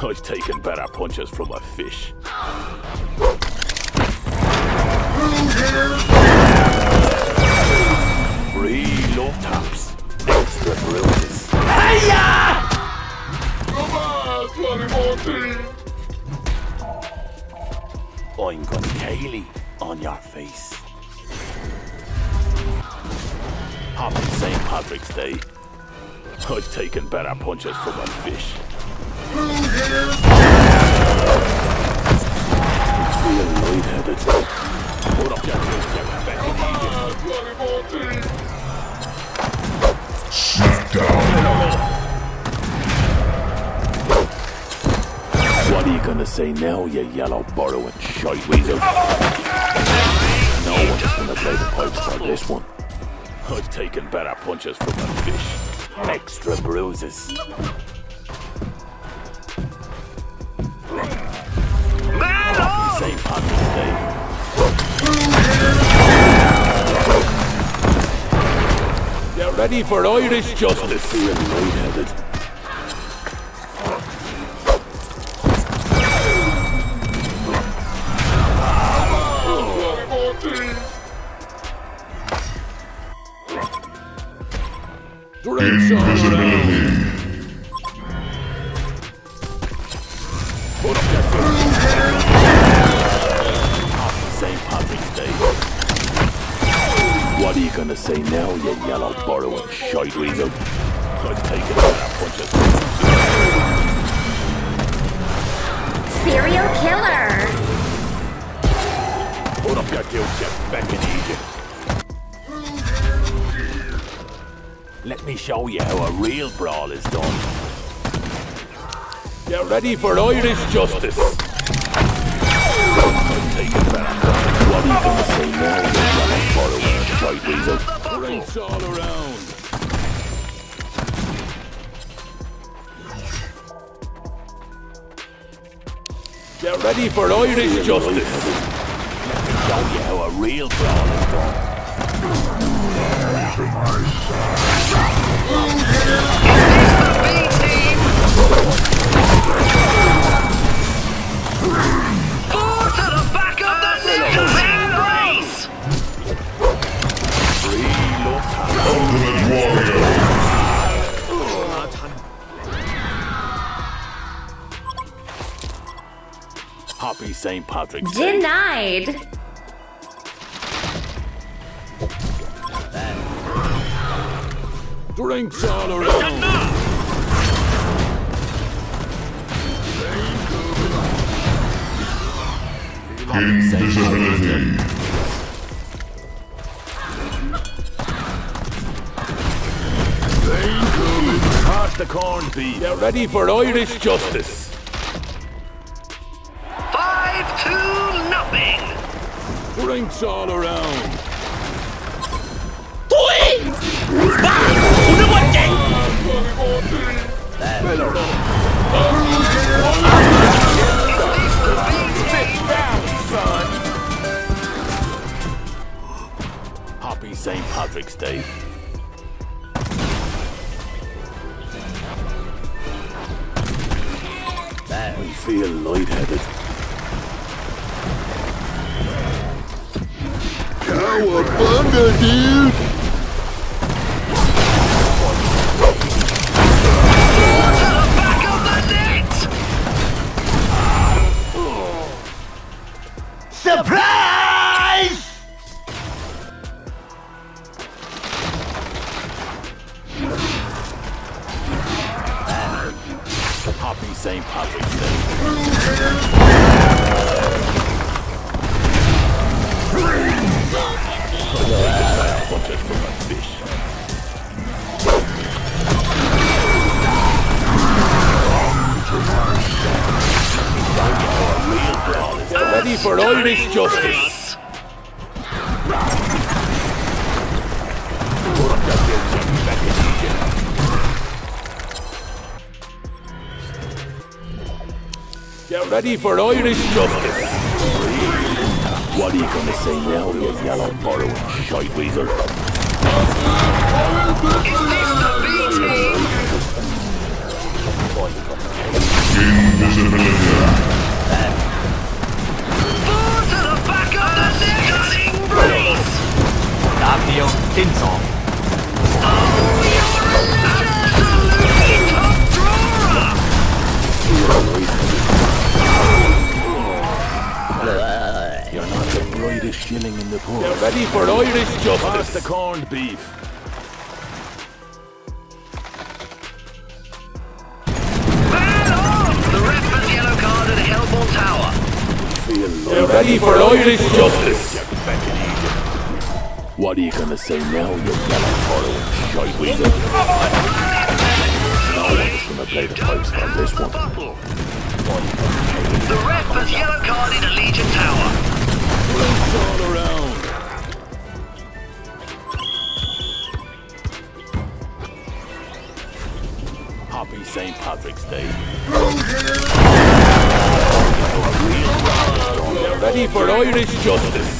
I've taken better punches from a fish. Free love taps. Extra bruises. I'm gonna Kaylee on your face. Happy St. Patrick's Day. I've taken better punches from a fish. Say now, you yellow burrowing shite weasel? No one's gonna play the pipes for this one. I've taken better punches from a fish. Extra bruises. Happy St. Patrick's Day. Get ready for Irish justice. Feeling lightheaded. Drinks gonna say now, you yellow burrowing shite weasel? I've taken better punches. Serial killer. Put up your dukes, you back in Egypt. Let me show you how a real brawl is done. Get ready for Irish justice. I'm taking back. What are you gonna say now, you yellow burrowing shite weasel? Drinks all around. Get ready for Irish justice. Let me show you how a real brawl is done. Free St. Patrick's Day. Denied. Drinks all around. Invisibility. Pass the beef. Get ready for Irish justice. Drinks all around. Happy St. Patrick's Day. Cowabunga, dude! Surprise! Happy St. Patrick's Day. For Irish justice. Put up your heels, you back in Egypt. Get ready for Irish justice. What are you gonna say now, you yellow burrowing shite weasel? Is this the B? Invisibility. Not the brightest shilling in the pool. Get ready for Irish justice. Pass the corned beef. Man off. The ref has yellow card at Hellbourne Tower. Get ready for Irish justice. What are you gonna say now, you yellow following shite weasel? No one's gonna play the pipes on this one. The ref has yellow carded at Legion Happy St. Patrick's Day. Ready for Irish justice.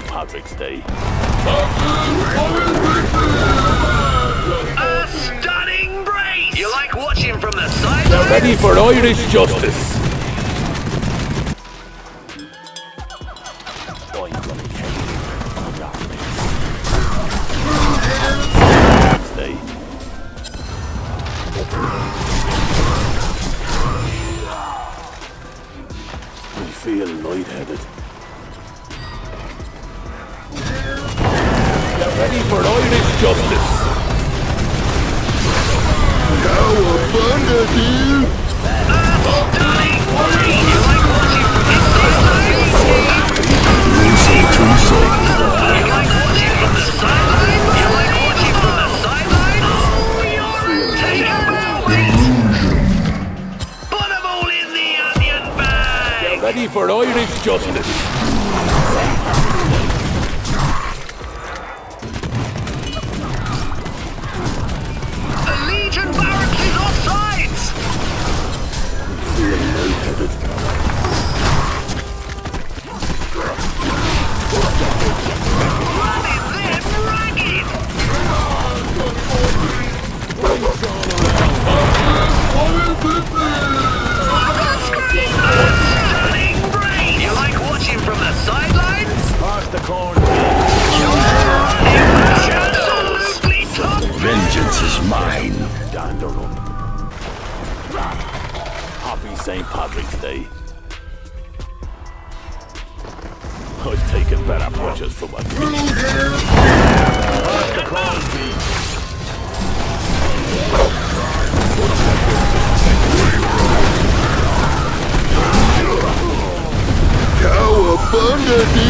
St. Patrick's Day. A stunning brace. You like watching from the Get sideline? ready for Irish justice. Ready for Irish justice. The Legion Feel lightheaded. St. Patrick's Day. I've taken better punches from corn Cowabunga, dude!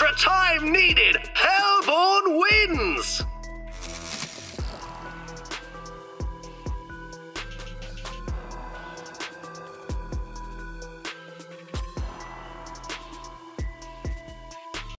extra time needed. Hellbourne wins.